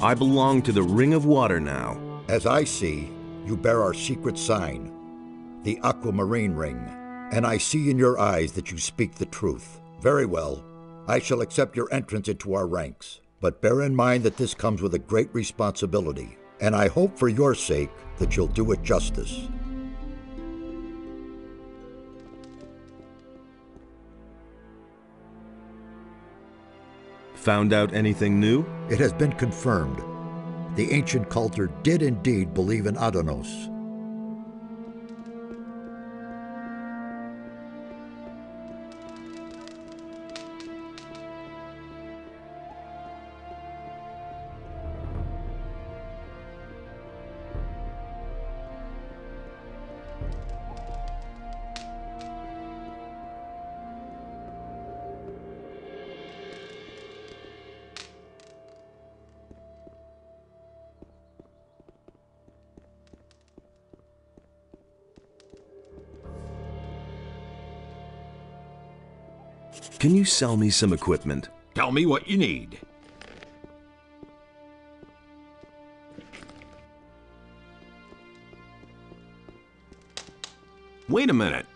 I belong to the Ring of Water now. As I see, you bear our secret sign, the Aquamarine Ring, and I see in your eyes that you speak the truth. Very well. I shall accept your entrance into our ranks, but bear in mind that this comes with a great responsibility, and I hope for your sake that you'll do it justice. Found out anything new? It has been confirmed. The ancient culture did indeed believe in Adanos. Can you sell me some equipment? Tell me what you need. Wait a minute.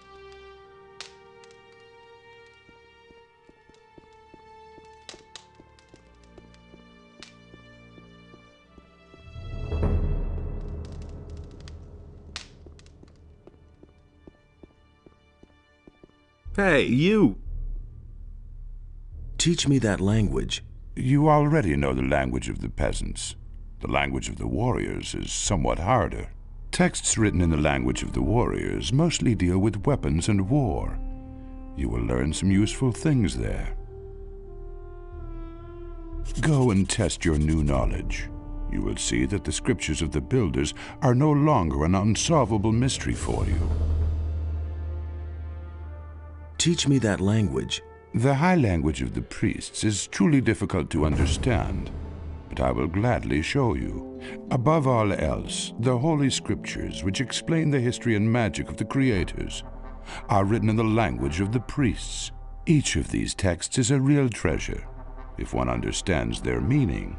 Hey, you! Teach me that language. You already know the language of the peasants. The language of the warriors is somewhat harder. Texts written in the language of the warriors mostly deal with weapons and war. You will learn some useful things there. Go and test your new knowledge. You will see that the scriptures of the builders are no longer an unsolvable mystery for you. Teach me that language. The high language of the priests is truly difficult to understand, but I will gladly show you. Above all else, the Holy Scriptures, which explain the history and magic of the creators, are written in the language of the priests. Each of these texts is a real treasure, if one understands their meaning.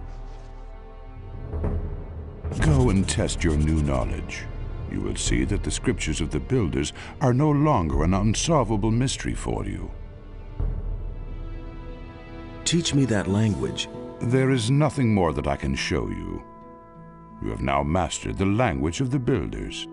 Go and test your new knowledge. You will see that the scriptures of the builders are no longer an unsolvable mystery for you. Teach me that language. There is nothing more that I can show you. You have now mastered the language of the builders.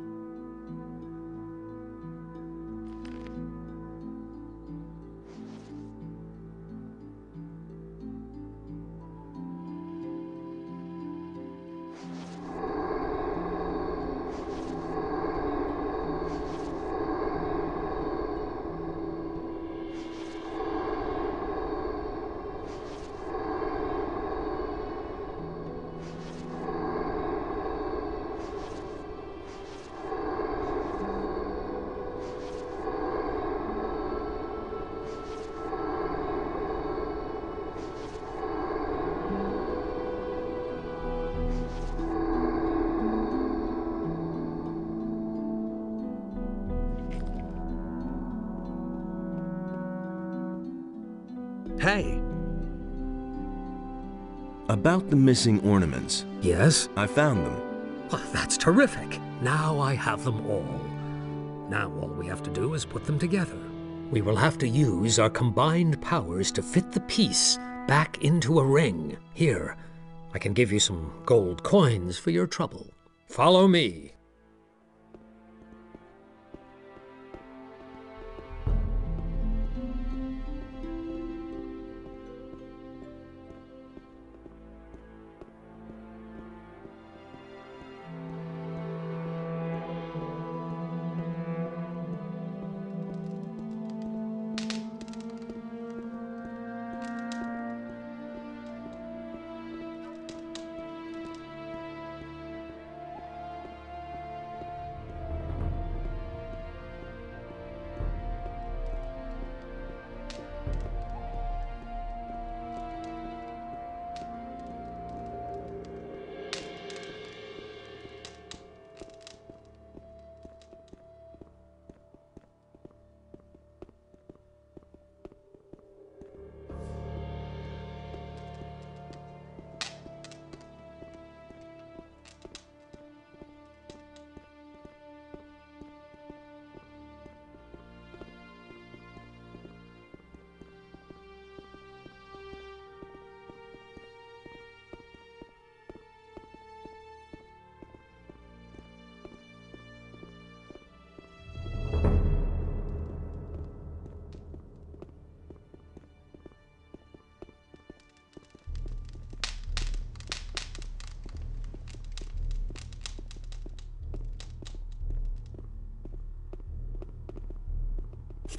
About the missing ornaments. Yes? I found them. Well, that's terrific. Now I have them all. Now all we have to do is put them together. We will have to use our combined powers to fit the piece back into a ring. Here, I can give you some gold coins for your trouble. Follow me.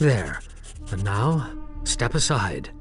There. And now, step aside.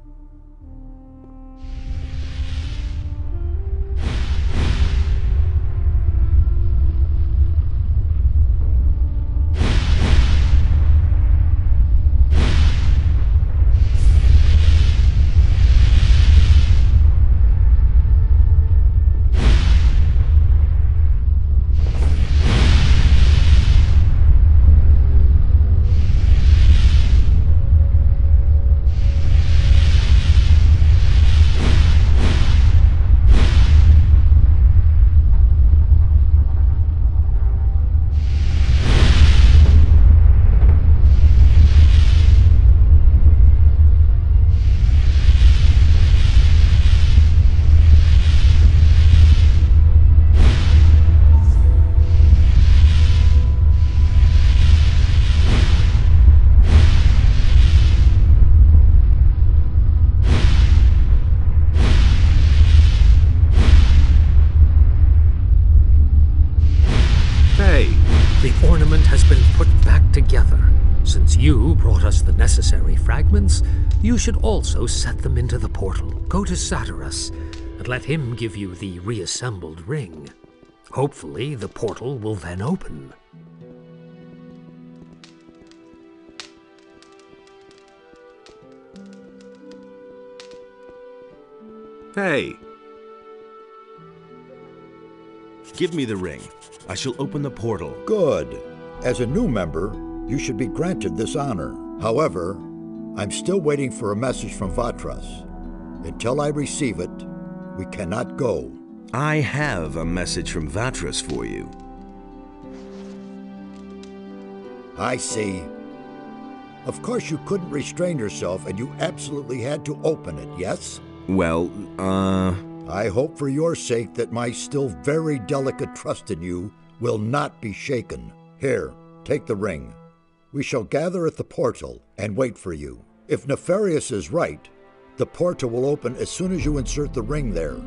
Together. Since you brought us the necessary fragments, you should also set them into the portal. Go to Saturas and let him give you the reassembled ring. Hopefully, the portal will then open. hey. Give me the ring. I shall open the portal. Good. As a new member, you should be granted this honor. However, I'm still waiting for a message from Vatras. Until I receive it, we cannot go. I have a message from Vatras for you. I see. Of course, you couldn't restrain yourself and you absolutely had to open it, yes? Well, uh. I hope for your sake that my still very delicate trust in you will not be shaken. Here, take the ring. We shall gather at the portal and wait for you. If Nefarius is right, the portal will open as soon as you insert the ring there.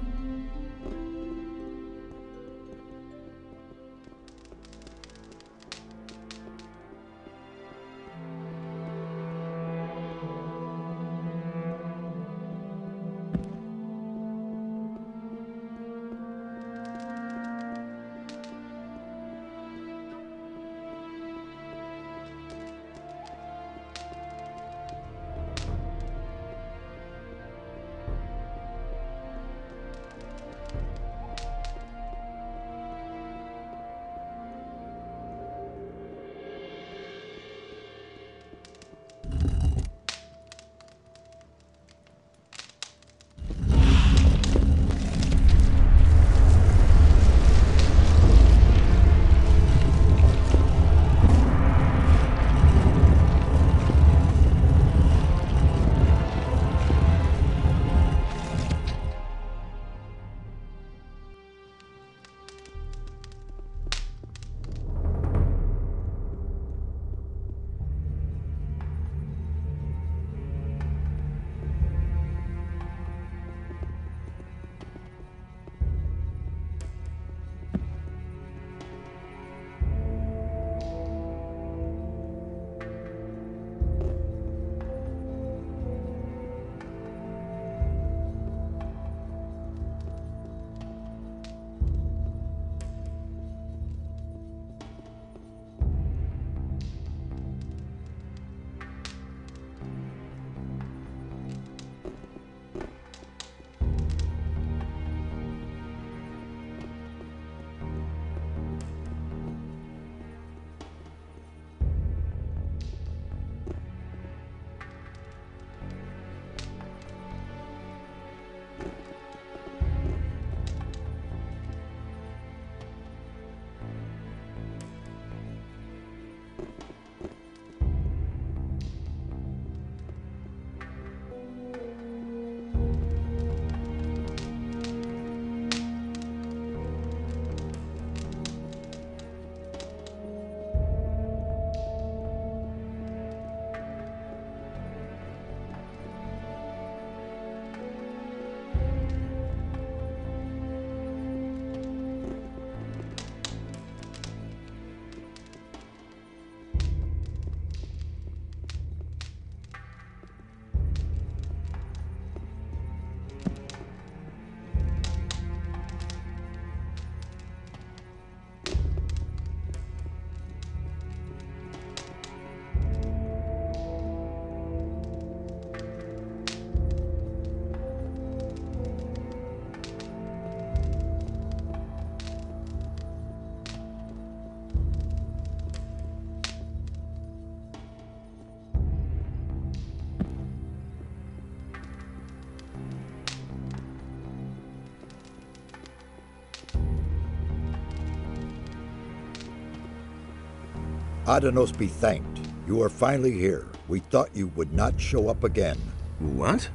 Adanos be thanked. You are finally here. We thought you would not show up again. What?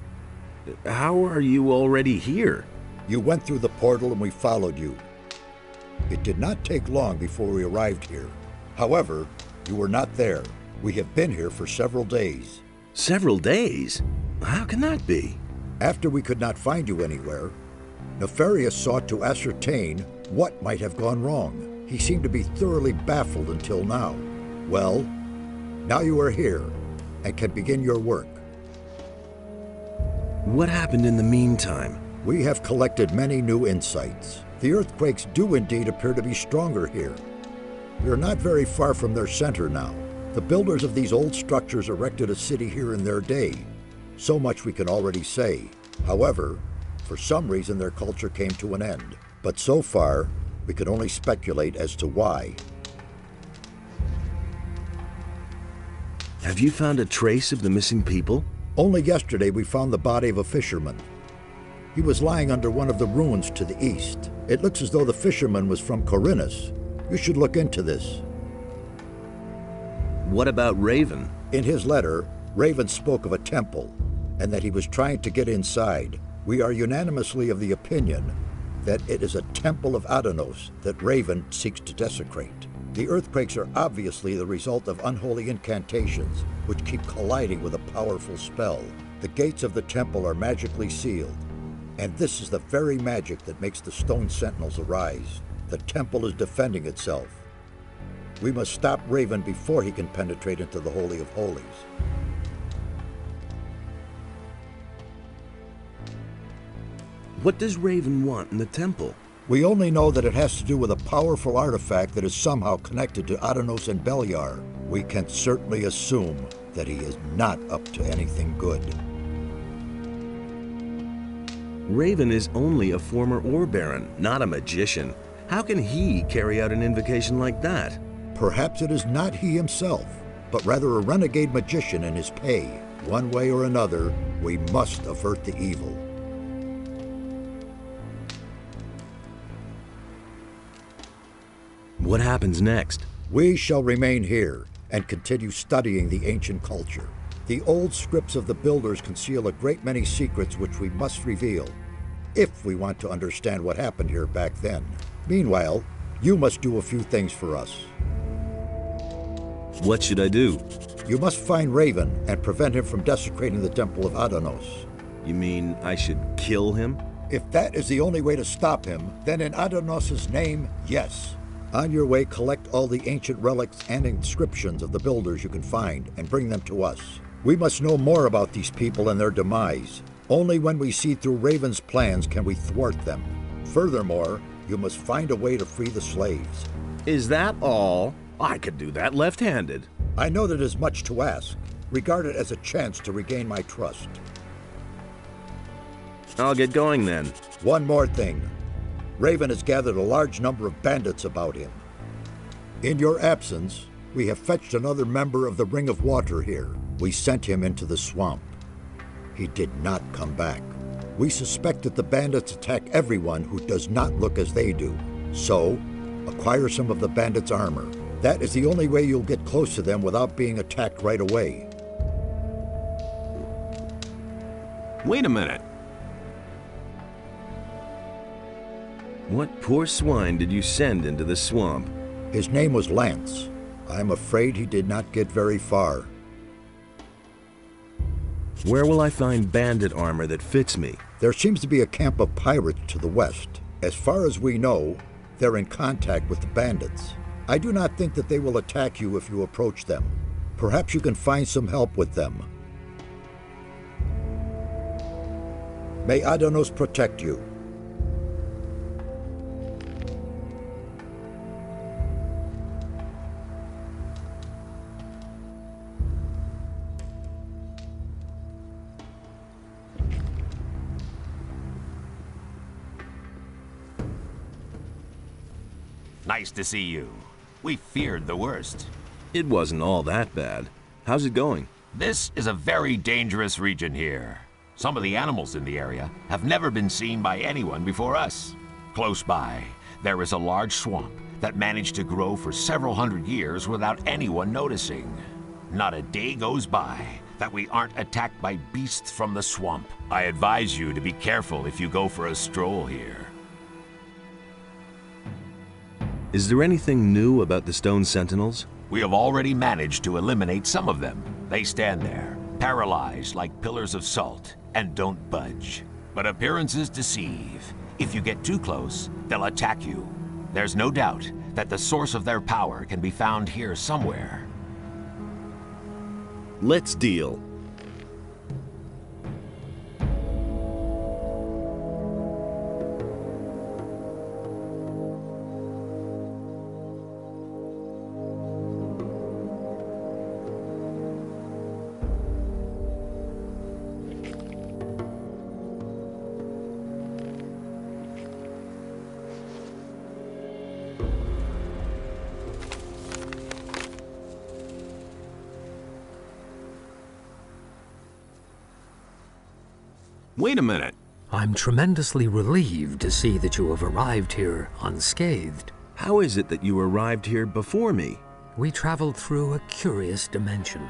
How are you already here? You went through the portal and we followed you. It did not take long before we arrived here. However, you were not there. We have been here for several days. Several days? How can that be? After we could not find you anywhere, Nefarius sought to ascertain what might have gone wrong. He seemed to be thoroughly baffled until now. Well, now you are here and can begin your work. What happened in the meantime? We have collected many new insights. The earthquakes do indeed appear to be stronger here. We are not very far from their center now. The builders of these old structures erected a city here in their day. So much we can already say. However, for some reason their culture came to an end. But so far, we can only speculate as to why. Have you found a trace of the missing people? Only yesterday we found the body of a fisherman. He was lying under one of the ruins to the east. It looks as though the fisherman was from Khorinis. You should look into this. What about Raven? In his letter, Raven spoke of a temple and that he was trying to get inside. We are unanimously of the opinion that it is a temple of Adanos that Raven seeks to desecrate. The earthquakes are obviously the result of unholy incantations which keep colliding with a powerful spell. The gates of the temple are magically sealed, and this is the very magic that makes the stone sentinels arise. The temple is defending itself. We must stop Raven before he can penetrate into the Holy of Holies. What does Raven want in the temple? We only know that it has to do with a powerful artifact that is somehow connected to Adanos and Beliar. We can certainly assume that he is not up to anything good. Raven is only a former Ore Baron, not a magician. How can he carry out an invocation like that? Perhaps it is not he himself, but rather a renegade magician in his pay. One way or another, we must avert the evil. What happens next? We shall remain here and continue studying the ancient culture. The old scripts of the builders conceal a great many secrets which we must reveal if we want to understand what happened here back then. Meanwhile, you must do a few things for us. What should I do? You must find Raven and prevent him from desecrating the Temple of Adanos. You mean I should kill him? If that is the only way to stop him, then in Adanos' name, yes. On your way, collect all the ancient relics and inscriptions of the builders you can find and bring them to us. We must know more about these people and their demise. Only when we see through Raven's plans can we thwart them. Furthermore, you must find a way to free the slaves. Is that all? I could do that left-handed. I know that is much to ask. Regard it as a chance to regain my trust. I'll get going then. One more thing. Raven has gathered a large number of bandits about him. In your absence, we have fetched another member of the Ring of Water here. We sent him into the swamp. He did not come back. We suspect that the bandits attack everyone who does not look as they do. So, acquire some of the bandits' armor. That is the only way you'll get close to them without being attacked right away. Wait a minute. What poor swine did you send into the swamp? His name was Lance. I'm afraid he did not get very far. Where will I find bandit armor that fits me? There seems to be a camp of pirates to the west. As far as we know, they're in contact with the bandits. I do not think that they will attack you if you approach them. Perhaps you can find some help with them. May Adanos protect you. To see you. We feared the worst. It wasn't all that bad. How's it going? This is a very dangerous region here. Some of the animals in the area have never been seen by anyone before us. Close by, there is a large swamp that managed to grow for several hundred years without anyone noticing. Not a day goes by that we aren't attacked by beasts from the swamp. I advise you to be careful if you go for a stroll here. Is there anything new about the Stone Sentinels? We have already managed to eliminate some of them. They stand there, paralyzed like pillars of salt, and don't budge. But appearances deceive. If you get too close, they'll attack you. There's no doubt that the source of their power can be found here somewhere. Let's deal. A minute. I'm tremendously relieved to see that you have arrived here unscathed. How is it that you arrived here before me? We traveled through a curious dimension.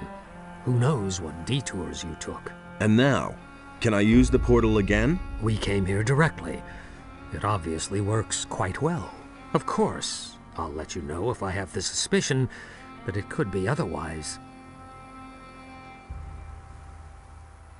Who knows what detours you took? And now, can I use the portal again? We came here directly. It obviously works quite well. Of course, I'll let you know if I have the suspicion that it could be otherwise.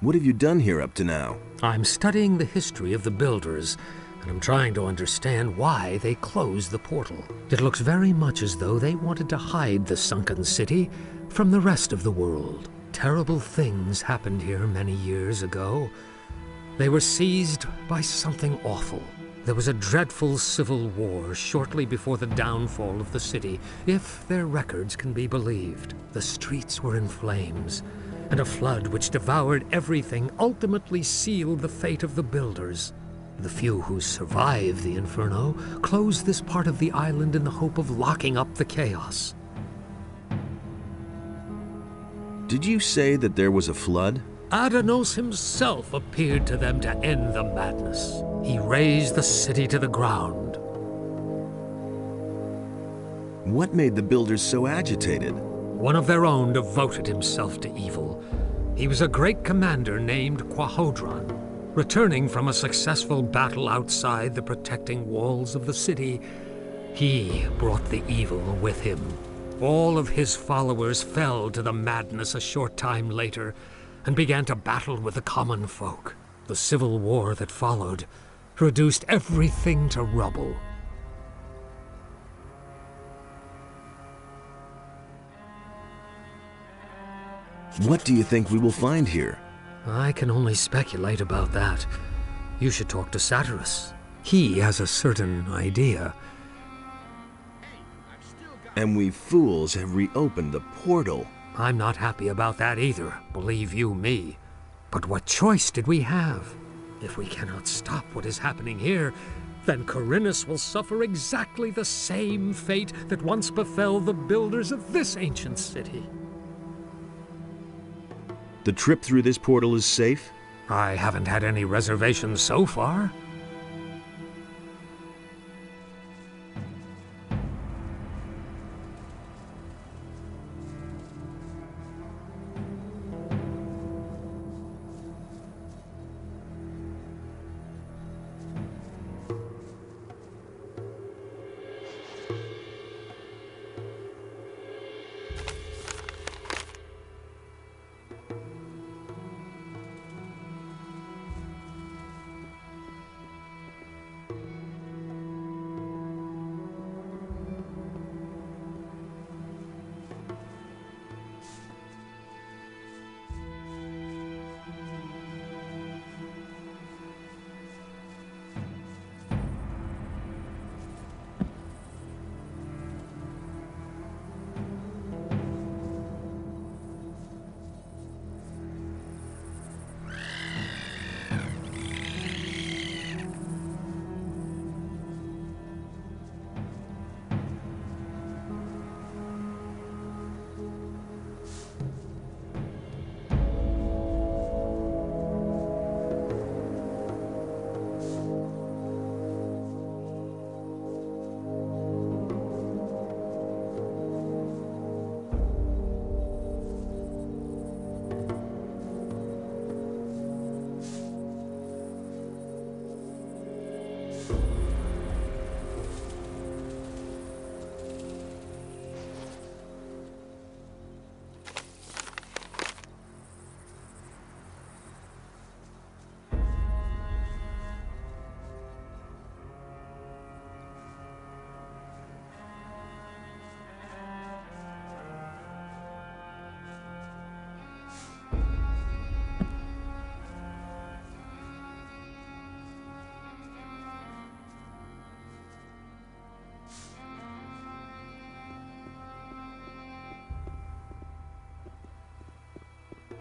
What have you done here up to now? I'm studying the history of the Builders, and I'm trying to understand why they closed the portal. It looks very much as though they wanted to hide the sunken city from the rest of the world. Terrible things happened here many years ago. They were seized by something awful. There was a dreadful civil war shortly before the downfall of the city, if their records can be believed. The streets were in flames, and a flood which devoured everything ultimately sealed the fate of the builders. The few who survived the inferno closed this part of the island in the hope of locking up the chaos. Did you say that there was a flood? Adanos himself appeared to them to end the madness. He razed the city to the ground. What made the builders so agitated? One of their own devoted himself to evil. He was a great commander named Quarhodron. Returning from a successful battle outside the protecting walls of the city, he brought the evil with him. All of his followers fell to the madness a short time later and began to battle with the common folk. The civil war that followed reduced everything to rubble. What do you think we will find here? I can only speculate about that. You should talk to Saturas. He has a certain idea. And we fools have reopened the portal. I'm not happy about that either, believe you me. But what choice did we have? If we cannot stop what is happening here, then Khorinis will suffer exactly the same fate that once befell the builders of this ancient city. The trip through this portal is safe? I haven't had any reservations so far.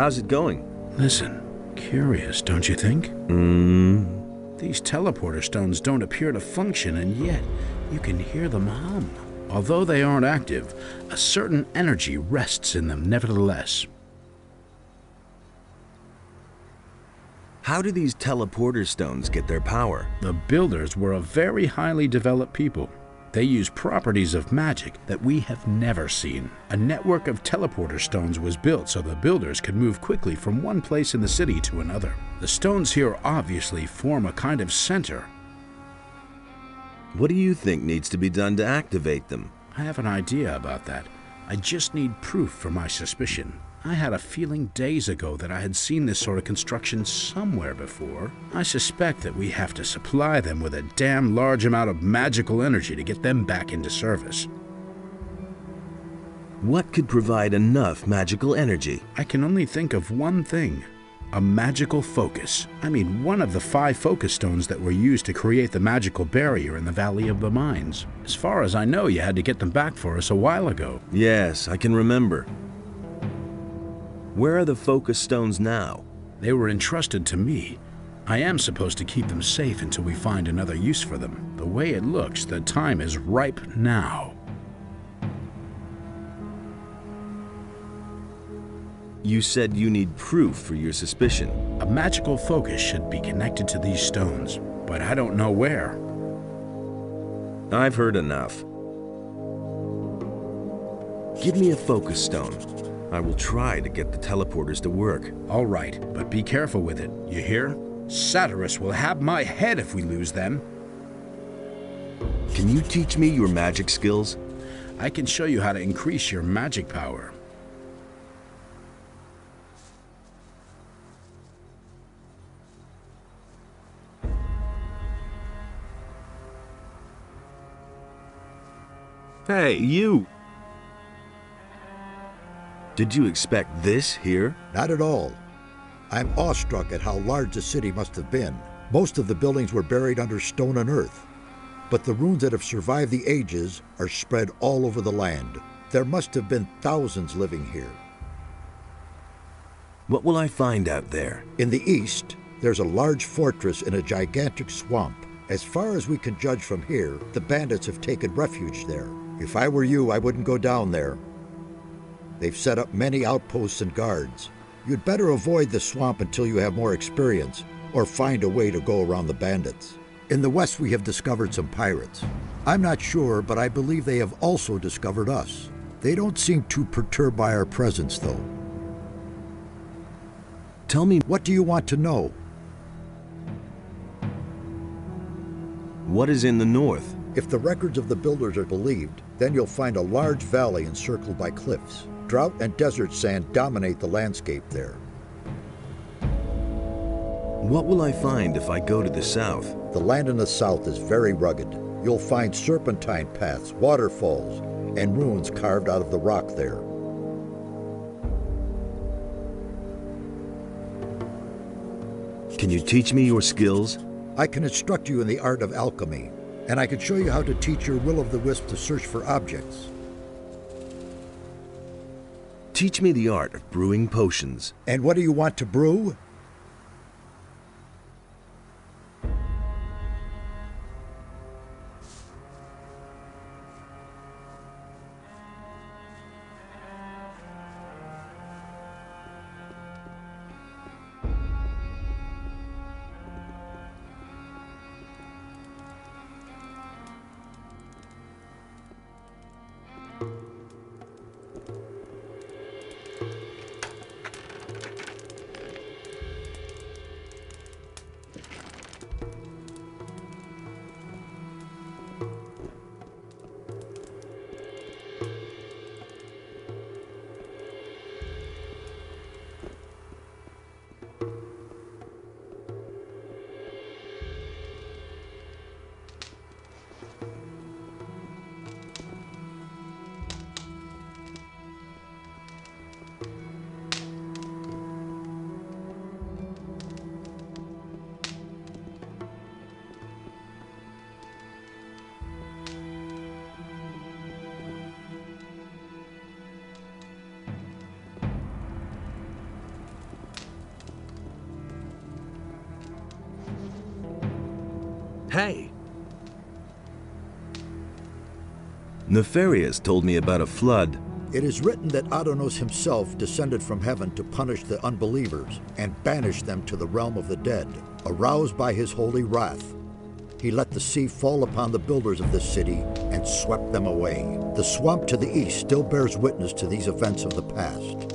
How's it going? Listen, curious, don't you think? Hmm. These teleporter stones don't appear to function, and yet you can hear them hum. Although they aren't active, a certain energy rests in them nevertheless. How do these teleporter stones get their power? The builders were a very highly developed people. They use properties of magic that we have never seen. A network of teleporter stones was built so the builders could move quickly from one place in the city to another. The stones here obviously form a kind of center. What do you think needs to be done to activate them? I have an idea about that. I just need proof for my suspicion. I had a feeling days ago that I had seen this sort of construction somewhere before. I suspect that we have to supply them with a damn large amount of magical energy to get them back into service. What could provide enough magical energy? I can only think of one thing a magical focus. I mean, one of the five focus stones that were used to create the magical barrier in the Valley of the Mines. As far as I know, you had to get them back for us a while ago. Yes, I can remember. Where are the focus stones now? They were entrusted to me. I am supposed to keep them safe until we find another use for them. The way it looks, the time is ripe now. You said you need proof for your suspicion. A magical focus should be connected to these stones, but I don't know where. I've heard enough. Give me a focus stone. I will try to get the teleporters to work. All right, but be careful with it, you hear? Saturas will have my head if we lose them. Can you teach me your magic skills? I can show you how to increase your magic power. Hey, you! Did you expect this here? Not at all. I'm awestruck at how large the city must have been. Most of the buildings were buried under stone and earth, but the ruins that have survived the ages are spread all over the land. There must have been thousands living here. What will I find out there? In the east, there's a large fortress in a gigantic swamp. As far as we can judge from here, the bandits have taken refuge there. If I were you, I wouldn't go down there. They've set up many outposts and guards. You'd better avoid the swamp until you have more experience, or find a way to go around the bandits. In the west, we have discovered some pirates. I'm not sure, but I believe they have also discovered us. They don't seem too perturbed by our presence, though. Tell me, What do you want to know? what is in the north? If the records of the builders are believed, then you'll find a large valley encircled by cliffs. Drought and desert sand dominate the landscape there. What will I find if I go to the south? The land in the south is very rugged. You'll find serpentine paths, waterfalls, and ruins carved out of the rock there. Can you teach me your skills? I can instruct you in the art of alchemy, and I can show you how to teach your will of the wisp to search for objects. Teach me the art of brewing potions. And what do you want to brew? Say. Nefarius told me about a flood. It is written that Adanos himself descended from heaven to punish the unbelievers and banish them to the realm of the dead. Aroused by his holy wrath, he let the sea fall upon the builders of this city and swept them away. The swamp to the east still bears witness to these events of the past.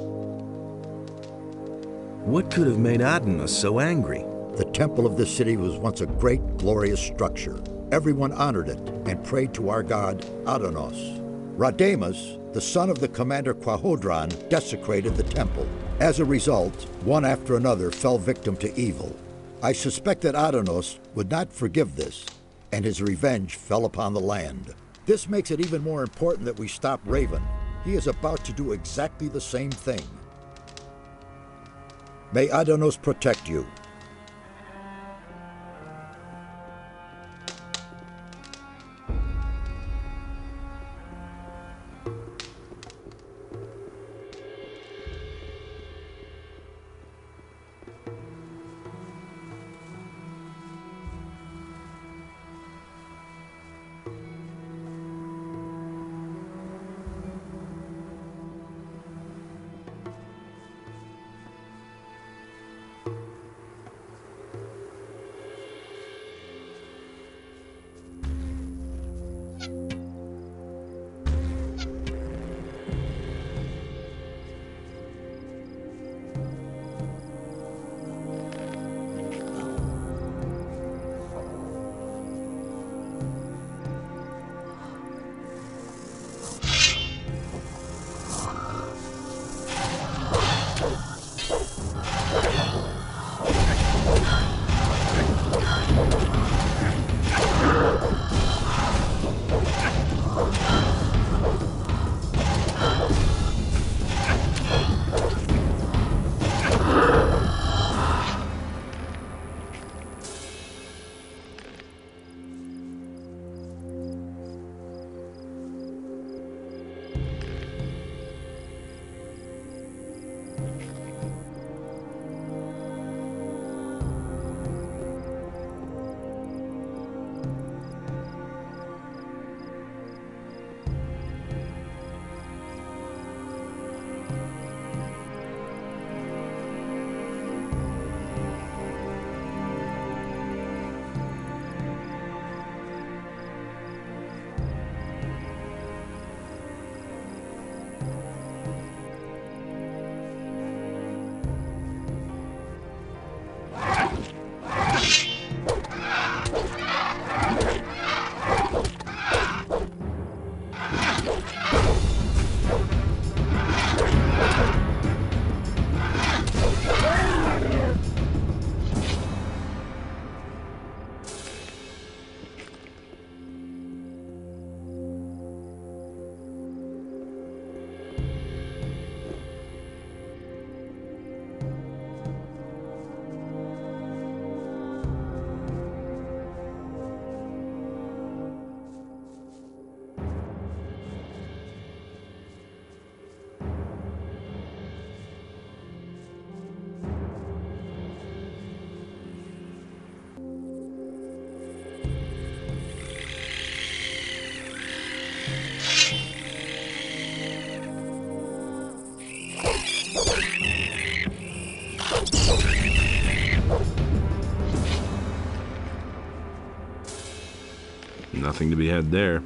What could have made Adanos so angry? The temple of this city was once a great, glorious structure. Everyone honored it and prayed to our god Adanos. Rhademes, the son of the commander Quarhodron, desecrated the temple. As a result, one after another fell victim to evil. I suspect that Adanos would not forgive this, and his revenge fell upon the land. This makes it even more important that we stop Raven. He is about to do exactly the same thing. May Adanos protect you. Nothing to be had there.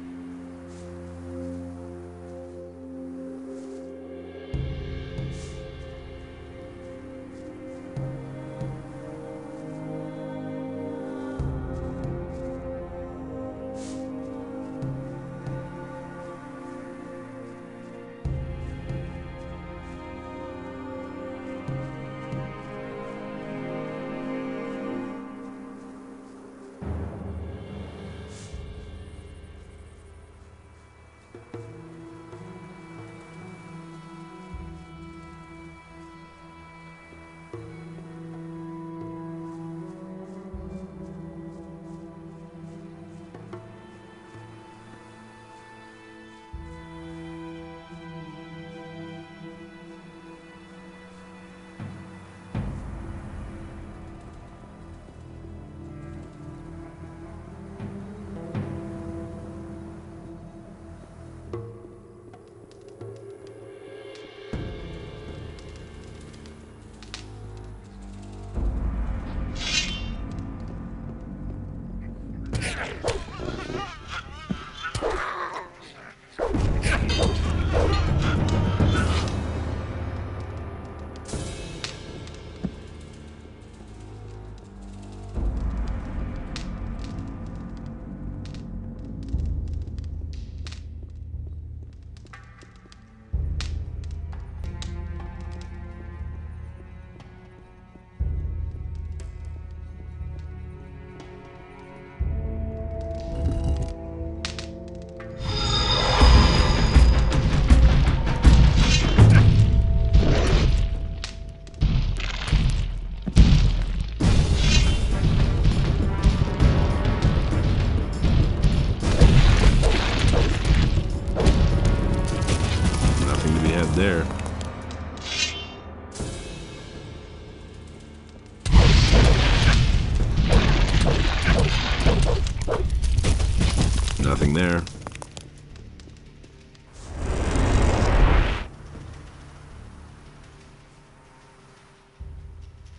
There.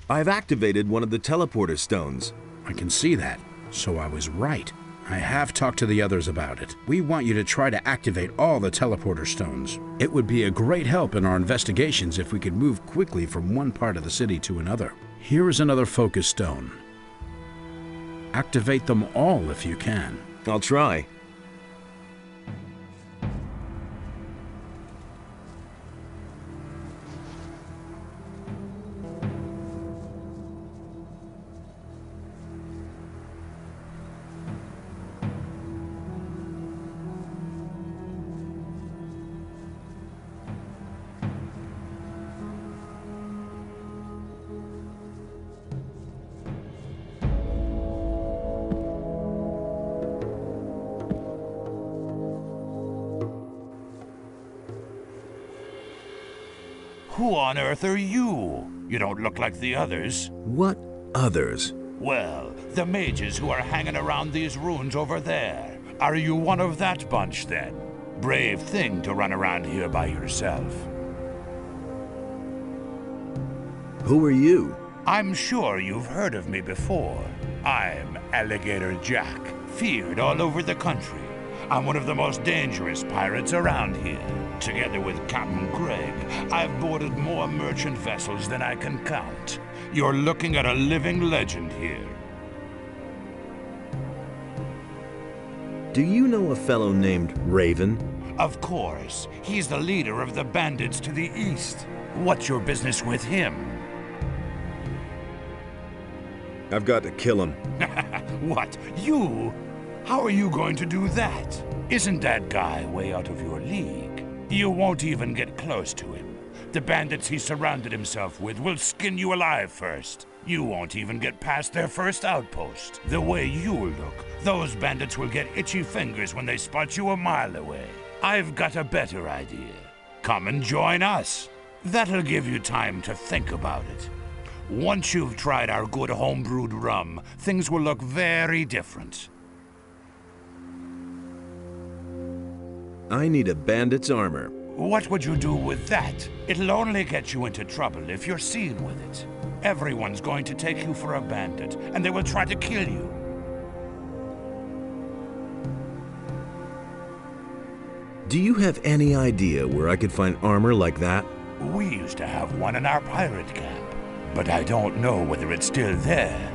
I've activated one of the teleporter stones. I can see that, so I was right. I have talked to the others about it. We want you to try to activate all the teleporter stones. It would be a great help in our investigations if we could move quickly from one part of the city to another. Here is another focus stone. Activate them all if you can. I'll try. You? Don't look like the others. What others? Well, the mages who are hanging around these ruins over there. Are you one of that bunch then? Brave thing to run around here by yourself. Who are you? I'm sure you've heard of me before. I'm Alligator Jack, feared all over the country. I'm one of the most dangerous pirates around here. Together with Captain Greg, I've boarded more merchant vessels than I can count. You're looking at a living legend here. Do you know a fellow named Raven? Of course, he's the leader of the bandits to the east. What's your business with him? I've got to kill him. What? You? How are you going to do that? Isn't that guy way out of your league? You won't even get close to him. The bandits he surrounded himself with will skin you alive first. You won't even get past their first outpost. The way you look, those bandits will get itchy fingers when they spot you a mile away. I've got a better idea. Come and join us. That'll give you time to think about it. Once you've tried our good homebrewed rum, things will look very different. I need a bandit's armor. What would you do with that? It'll only get you into trouble if you're seen with it. Everyone's going to take you for a bandit, and they will try to kill you. Do you have any idea where I could find armor like that? We used to have one in our pirate camp, but I don't know whether it's still there.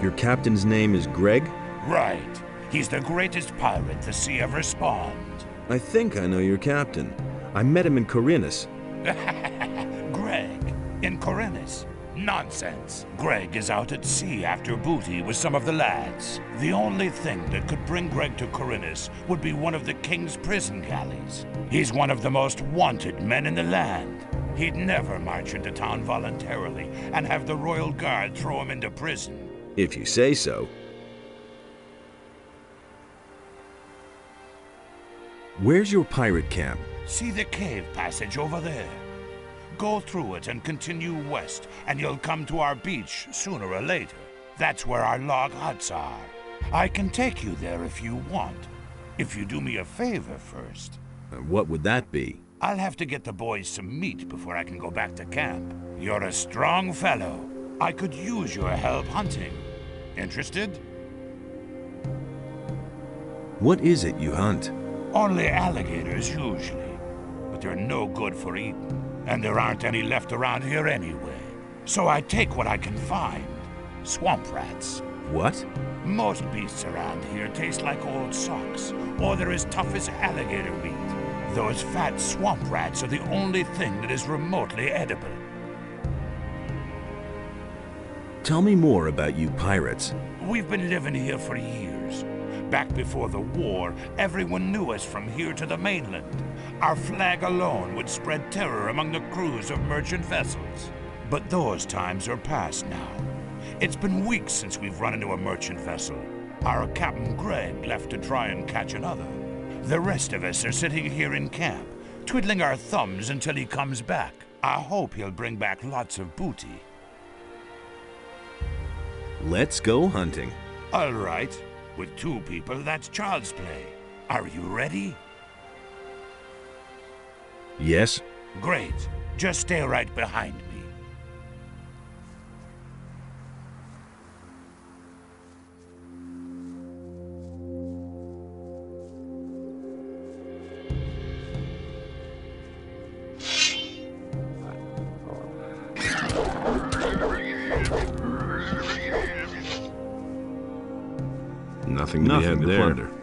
Your captain's name is Greg? Right. He's the greatest pirate the sea ever spawned. I think I know your captain. I met him in Khorinis. Greg, in Khorinis. Nonsense. Greg is out at sea after booty with some of the lads. The only thing that could bring Greg to Khorinis would be one of the king's prison galleys. He's one of the most wanted men in the land. He'd never march into town voluntarily and have the royal guard throw him into prison. If you say so. Where's your pirate camp? See the cave passage over there? Go through it and continue west, and you'll come to our beach sooner or later. That's where our log huts are. I can take you there if you want. If you do me a favor first. Uh, What would that be? I'll have to get the boys some meat before I can go back to camp. You're a strong fellow. I could use your help hunting. Interested? What is it you hunt? Only alligators, usually. But they're no good for eating, and there aren't any left around here anyway. So I take what I can find. Swamp rats. What? Most beasts around here taste like old socks, or they're as tough as alligator meat. Those fat swamp rats are the only thing that is remotely edible. Tell me more about you pirates. We've been living here for years. Back before the war, everyone knew us from here to the mainland. Our flag alone would spread terror among the crews of merchant vessels. But those times are past now. It's been weeks since we've run into a merchant vessel. Our Captain Greg left to try and catch another. The rest of us are sitting here in camp, twiddling our thumbs until he comes back. I hope he'll bring back lots of booty. Let's go hunting. All right. With two people, that's child's play. Are you ready? Yes? Great. Just stay right behind me. Plunder.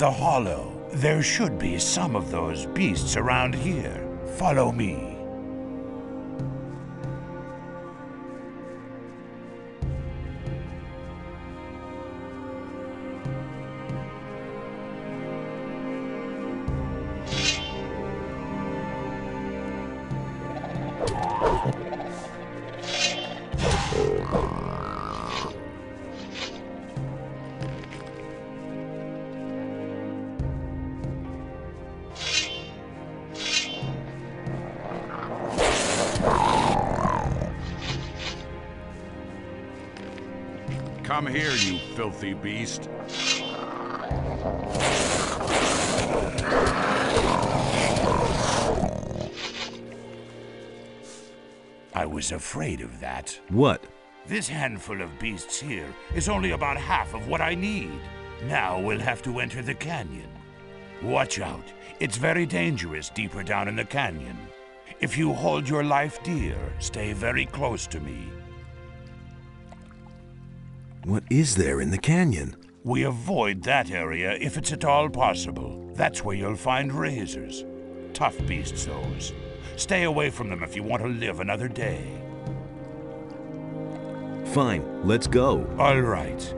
The Hollow. There should be some of those beasts around here. Follow me. Come here, you filthy beast. I was afraid of that. What? This handful of beasts here is only about half of what I need. Now we'll have to enter the canyon. Watch out. It's very dangerous deeper down in the canyon. If you hold your life dear, stay very close to me. What is there in the canyon? We avoid that area if it's at all possible. That's where you'll find razors. Tough beasts, those. Stay away from them if you want to live another day. Fine, let's go. All right.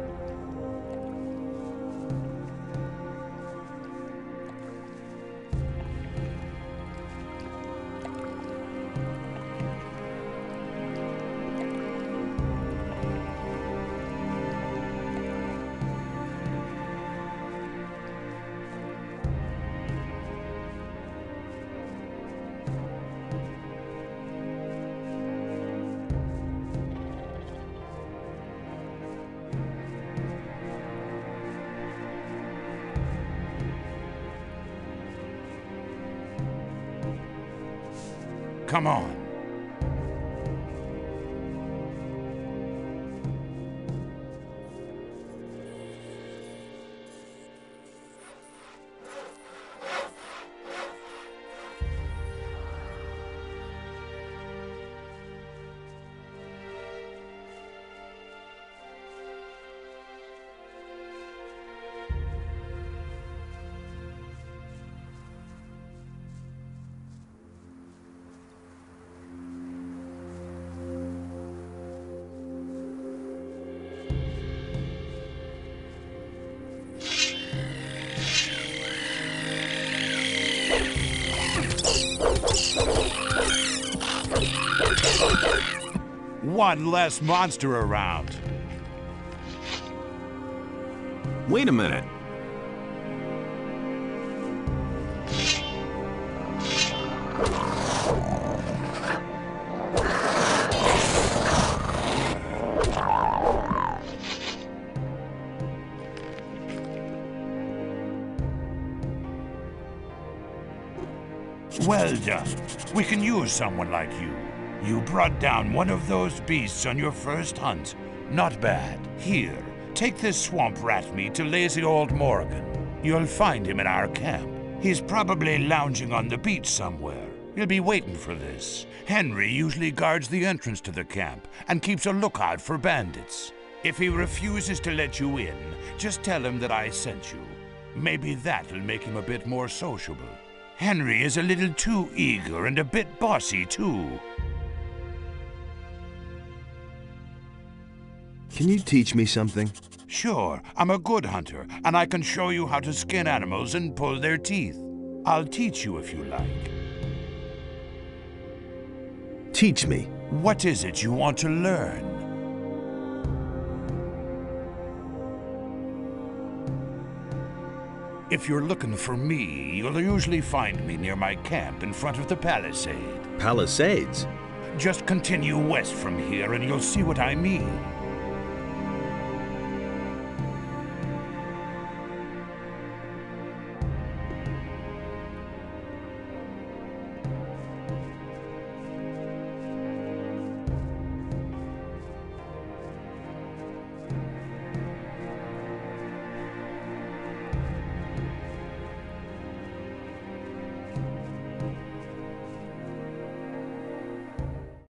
Come on. one less monster around. Wait a minute. Well done. We can use someone like you. You brought down one of those beasts on your first hunt. Not bad. Here, take this swamp rat meat to lazy old Morgan. You'll find him in our camp. He's probably lounging on the beach somewhere. He'll be waiting for this. Henry usually guards the entrance to the camp and keeps a lookout for bandits. If he refuses to let you in, just tell him that I sent you. Maybe that'll make him a bit more sociable. Henry is a little too eager and a bit bossy, too. Can you teach me something? Sure, I'm a good hunter, and I can show you how to skin animals and pull their teeth. I'll teach you if you like. Teach me. What is it you want to learn? If you're looking for me, you'll usually find me near my camp in front of the palisade. Palisades? Just continue west from here and you'll see what I mean.